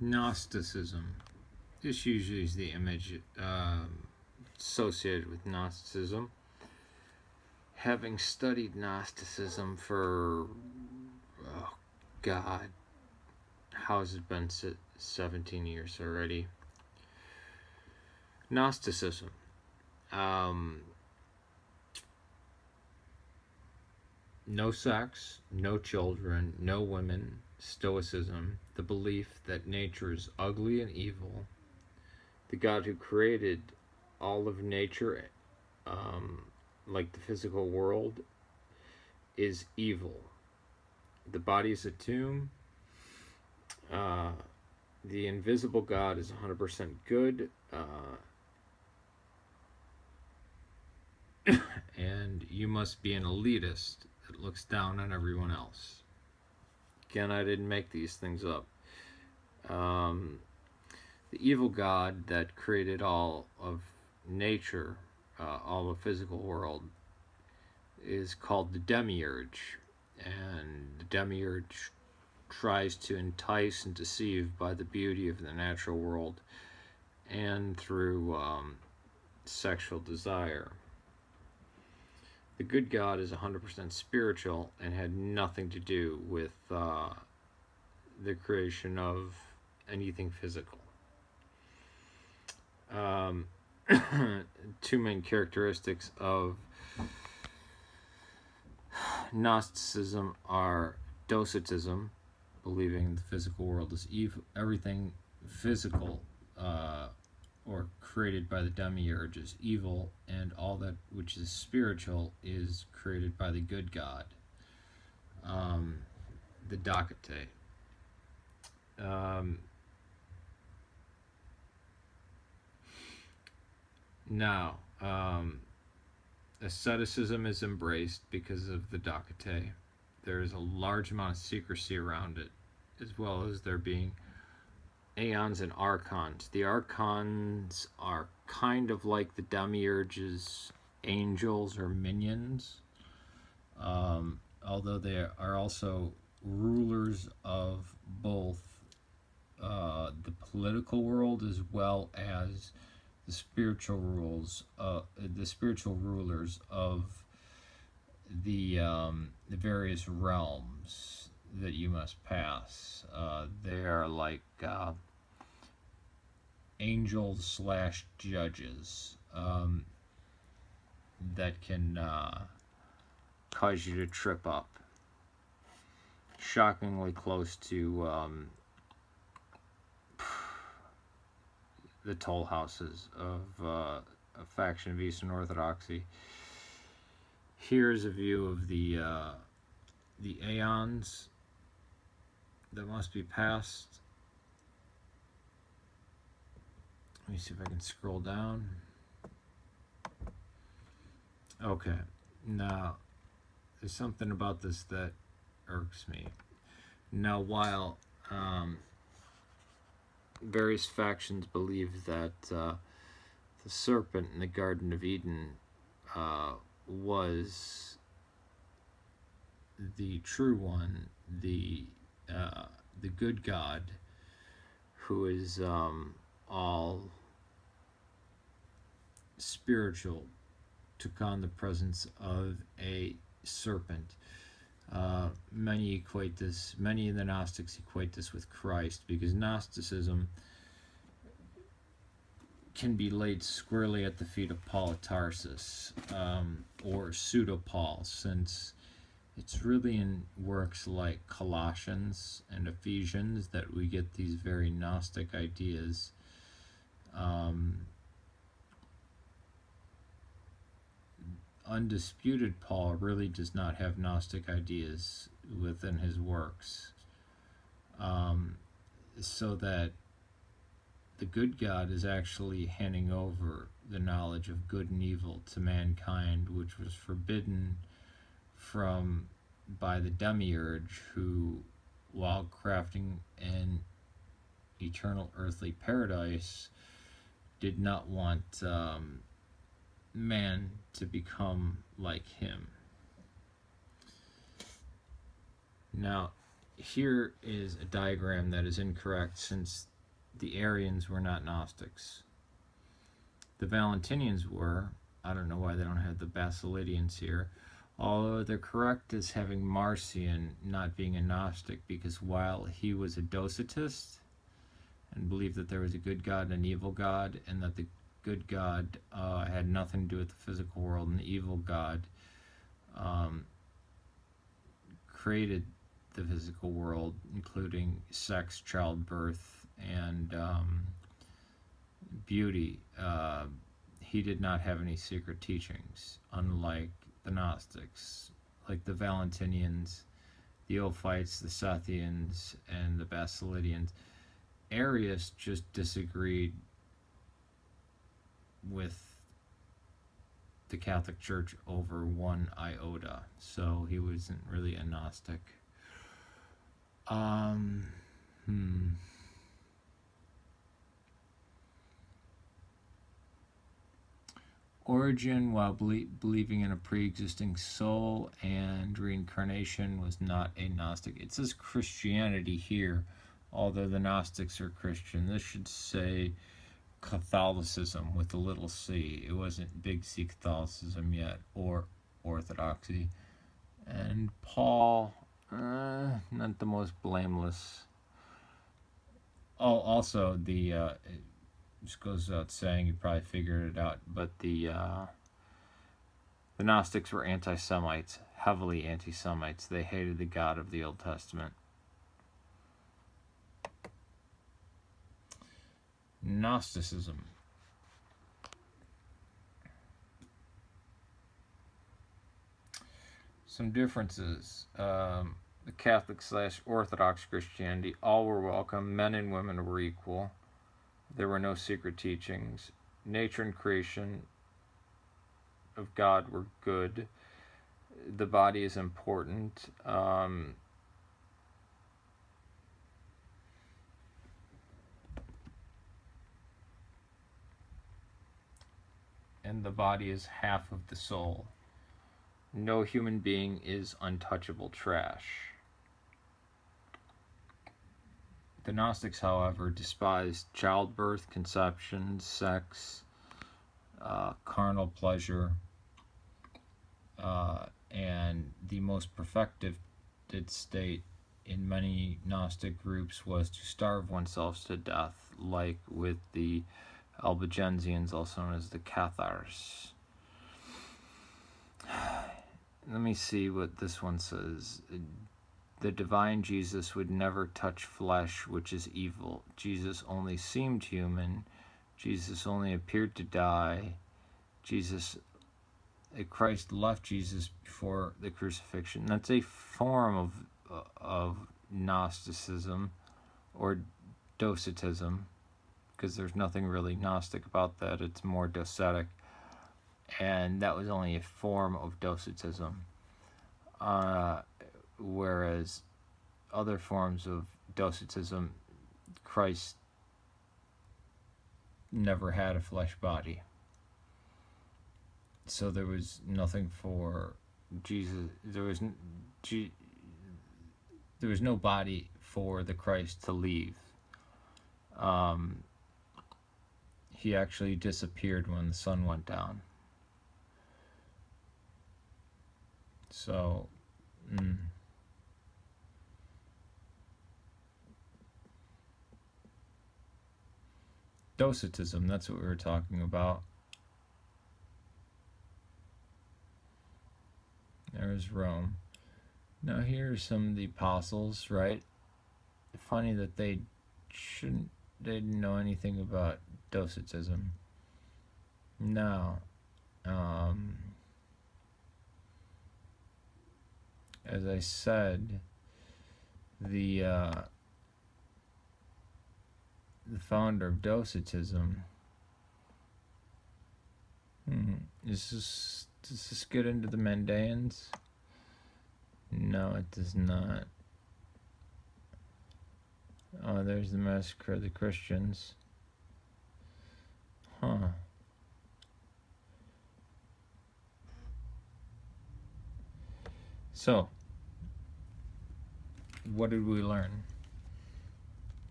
Gnosticism. This usually is the image um, associated with Gnosticism. Having studied Gnosticism for, oh God, how's it been 17 years already? Gnosticism. Um, no sex, no children, no women, Stoicism, the belief that nature is ugly and evil, the God who created all of nature, um, like the physical world, is evil. The body is a tomb. Uh, the invisible God is 100% good. Uh, and you must be an elitist that looks down on everyone else. Again, I didn't make these things up. Um, the evil god that created all of nature, uh, all the physical world, is called the demiurge. And the demiurge tries to entice and deceive by the beauty of the natural world and through um, sexual desire. The good God is 100% spiritual and had nothing to do with uh, the creation of anything physical. Um, two main characteristics of Gnosticism are Docetism, believing the physical world is evil, everything physical uh, or created by the demiurge is evil, and all that which is spiritual is created by the good God, um, the Dakate. Um, now, um, asceticism is embraced because of the Dakate. There is a large amount of secrecy around it, as well as there being Aeons and Archons. The Archons are kind of like the Demiurge's angels or minions, um, although they are also rulers of both uh, the political world as well as the spiritual rules, uh, the spiritual rulers of the um, the various realms that you must pass. Uh, they are like uh, angels slash judges um, that can uh, cause you to trip up. Shockingly close to um, the toll houses of uh, a faction of Eastern Orthodoxy. Here's a view of the uh, the aeons that must be passed. Let me see if I can scroll down. Okay, now there's something about this that irks me. Now, while um, various factions believe that uh, the serpent in the Garden of Eden uh, was the true one, the uh, the good God, who is um, all spiritual, took on the presence of a serpent. Uh, many equate this, many of the Gnostics equate this with Christ because Gnosticism can be laid squarely at the feet of Paul of Tarsus um, or pseudo Paul, since it's really in works like Colossians and Ephesians that we get these very Gnostic ideas. Um, undisputed Paul really does not have Gnostic ideas within his works. Um, so that the good God is actually handing over the knowledge of good and evil to mankind, which was forbidden from by the demiurge who while crafting an eternal earthly paradise did not want um, man to become like him now here is a diagram that is incorrect since the Arians were not Gnostics. The Valentinians were. I don't know why they don't have the Basilidians here. Although they're correct as having Marcion not being a Gnostic because while he was a Docetist and believed that there was a good God and an evil God and that the good God uh, had nothing to do with the physical world and the evil God um, created the physical world, including sex, childbirth, and um, beauty. Uh, he did not have any secret teachings, unlike the Gnostics, like the Valentinians, the Ophites, the Sethians, and the Basilidians. Arius just disagreed with the Catholic Church over one iota, so he wasn't really a Gnostic. Um, hmm. Origen, while believing in a pre existing soul and reincarnation, was not a Gnostic. It says Christianity here, although the Gnostics are Christian. This should say Catholicism with a little c. It wasn't big C Catholicism yet, or Orthodoxy. And Paul, uh, not the most blameless. Oh, also the uh, it just goes without saying. You probably figured it out, but the uh, the Gnostics were anti-Semites, heavily anti-Semites. They hated the God of the Old Testament. Gnosticism. Some differences. Um, the Catholic slash Orthodox Christianity, all were welcome. Men and women were equal. There were no secret teachings. Nature and creation of God were good. The body is important. Um, and the body is half of the soul. No human being is untouchable trash. The Gnostics, however, despised childbirth, conception, sex, uh, carnal pleasure, uh, and the most perfected state in many Gnostic groups was to starve oneself to death, like with the Albigensians, also known as the Cathars. Let me see what this one says. The divine Jesus would never touch flesh, which is evil. Jesus only seemed human. Jesus only appeared to die. Jesus, eh, Christ left Jesus before the crucifixion. That's a form of of Gnosticism or Docetism because there's nothing really Gnostic about that. It's more docetic. And that was only a form of docetism. Uh, whereas other forms of docetism, Christ never had a flesh body. So there was nothing for Jesus. There was there was no body for the Christ to leave. Um, he actually disappeared when the sun went down. So, mm. Docetism, that's what we were talking about. There's Rome. Now here are some of the apostles, right? Funny that they shouldn't they didn't know anything about Docetism. Now, Um, as I said, the uh, the founder of Docetism. Hmm, is this does this get into the Mandaeans? No, it does not. Oh, there's the massacre of the Christians. Huh. So, what did we learn?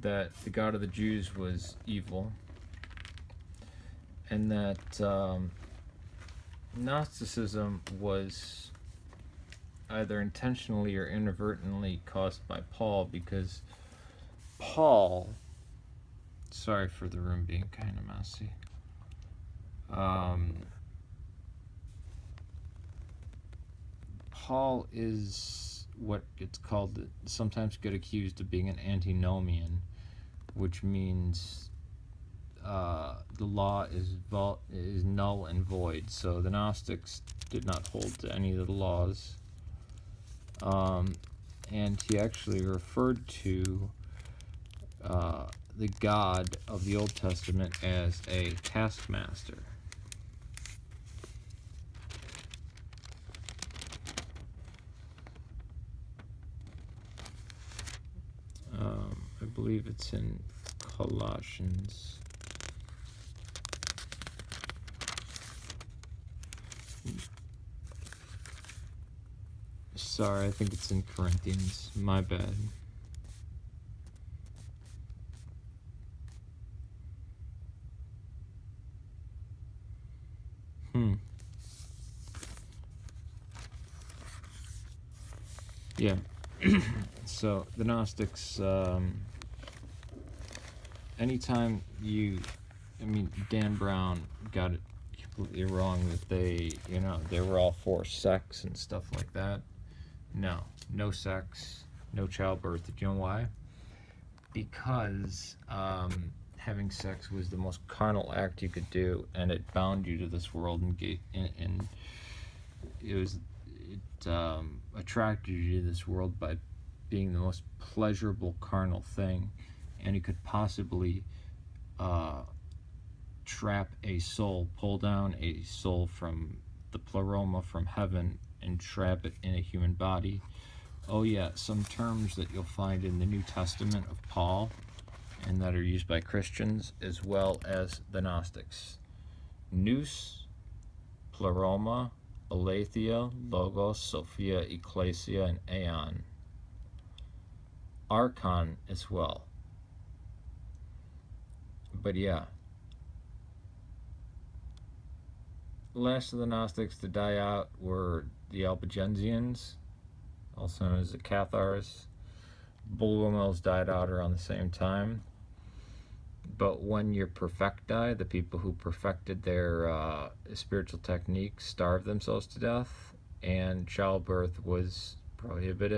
That the God of the Jews was evil, and that um, Gnosticism was either intentionally or inadvertently caused by Paul because Paul. Sorry for the room being kind of messy. Um, Paul is what it's called, sometimes get accused of being an antinomian, which means uh, the law is is null and void. So the Gnostics did not hold to any of the laws, um, and he actually referred to uh, the God of the Old Testament as a taskmaster. Um, I believe it's in Colossians. Sorry, I think it's in Corinthians. My bad. Hmm. Yeah. so the Gnostics, um, anytime you, I mean, Dan Brown got it completely wrong that they, you know, they were all for sex and stuff like that. No, no sex, no childbirth. Do you know why? Because um, having sex was the most carnal act you could do, and it bound you to this world, and, and, and it was it um, attracted you to this world by being the most pleasurable carnal thing, and it could possibly uh, trap a soul, pull down a soul from the pleroma from heaven, and trap it in a human body. Oh yeah, some terms that you'll find in the New Testament of Paul and that are used by Christians as well as the Gnostics. Nous, Pleroma, Aletheia, Logos, Sophia, Ecclesia, and Aeon. Archon as well. But yeah. Last of the Gnostics to die out were the Albigensians, also known as the Cathars. Bogomils died out around the same time. But when your perfecti, the people who perfected their uh, spiritual techniques, starved themselves to death, and childbirth was prohibited.